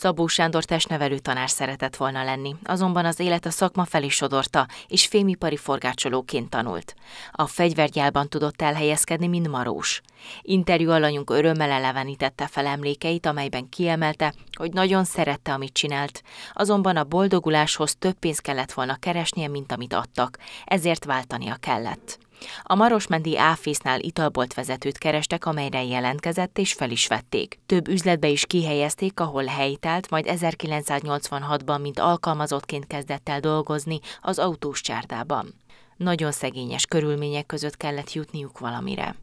Szabó Sándor testnevelő tanár szeretett volna lenni, azonban az élet a szakma felé sodorta, és fémipari forgácsolóként tanult. A fegyvergyálban tudott elhelyezkedni, mint Marós. Interjú alanyunk örömmel elevenítette fel emlékeit, amelyben kiemelte, hogy nagyon szerette, amit csinált, azonban a boldoguláshoz több pénzt kellett volna keresnie, mint amit adtak, ezért váltania kellett. A Marosmendi Áfésznál italbolt vezetőt kerestek, amelyre jelentkezett és fel is vették. Több üzletbe is kihelyezték, ahol helytált, majd 1986-ban, mint alkalmazottként kezdett el dolgozni az autós csárdában. Nagyon szegényes körülmények között kellett jutniuk valamire.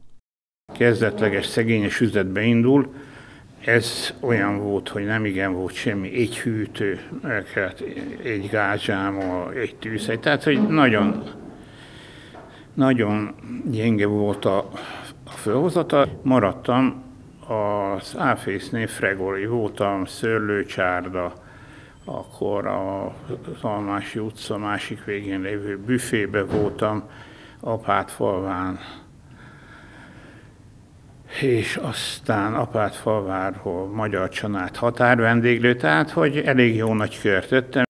Kezdetleges szegényes üzletbe indul, ez olyan volt, hogy nem igen volt semmi, egy hűtő, egy gázsáma, egy tűzhely, tehát hogy nagyon nagyon gyenge volt a, a fölhozata. Maradtam az Áfésznél Fregoli voltam, Szörlőcsárda, akkor az Almási utca másik végén lévő büfébe voltam, Apátfalván, és aztán Apátfalvárról Magyar Csanád határvendéglő, tehát hogy elég jó nagy kört tettem.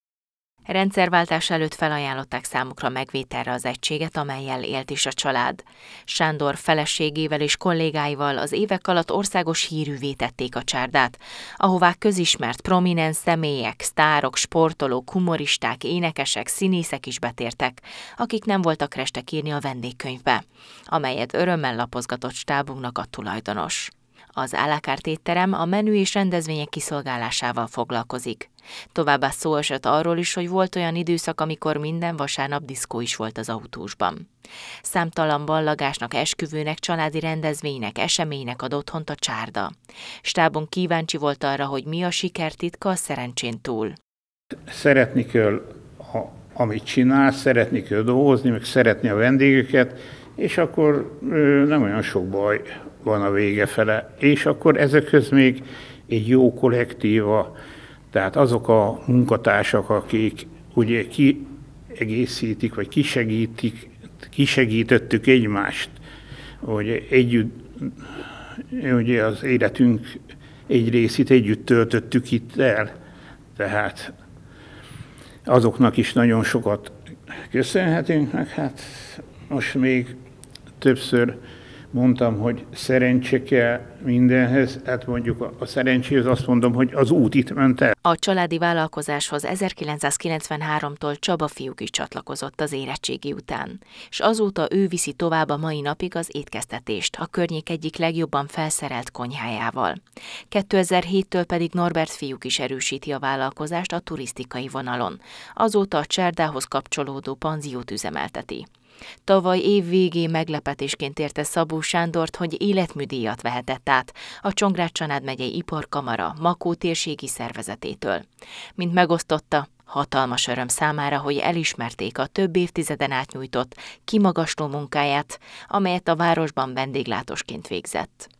Rendszerváltás előtt felajánlották számukra megvételre az egységet, amelyel élt is a család. Sándor feleségével és kollégáival az évek alatt országos hírűvé tették a csárdát, ahová közismert prominens személyek, sztárok, sportolók, humoristák, énekesek, színészek is betértek, akik nem voltak restek írni a vendégkönyvbe, amelyet örömmel lapozgatott stábunknak a tulajdonos. Az Álákárt étterem a menü és rendezvények kiszolgálásával foglalkozik. Továbbá szó esett arról is, hogy volt olyan időszak, amikor minden vasárnap diszkó is volt az autósban. Számtalan ballagásnak, esküvőnek, családi rendezvénynek, eseménynek ad otthont a csárda. Stábon kíváncsi volt arra, hogy mi a sikertitka a szerencsén túl. Szeretni kell, a, amit csinál, szeretni kell dolgozni, meg szeretni a vendégeket, és akkor ö, nem olyan sok baj van a vége fele. És akkor ezekhez még egy jó kollektíva, tehát azok a munkatársak, akik ugye kiegészítik, vagy kisegítik, kisegítettük egymást, hogy együtt, ugye az életünk egy részét együtt töltöttük itt el. Tehát azoknak is nagyon sokat köszönhetünk, meg hát most még többször mondtam, hogy szerencse kell mindenhez, hát mondjuk a, a szerencséhez azt mondom, hogy az út itt ment el. A családi vállalkozáshoz 1993-tól Csaba fiúk is csatlakozott az érettségi után, és azóta ő viszi tovább a mai napig az étkeztetést, a környék egyik legjobban felszerelt konyhájával. 2007-től pedig Norbert fiúk is erősíti a vállalkozást a turisztikai vonalon. Azóta a Cserdához kapcsolódó panziót üzemelteti. Tavaly év végén meglepetésként érte Szabó Sándort, hogy életműdíjat vehetett át a Csongrád Csanád megyei iparkamara Makó térségi szervezetétől. Mint megosztotta, hatalmas öröm számára, hogy elismerték a több évtizeden átnyújtott, kimagasló munkáját, amelyet a városban vendéglátosként végzett.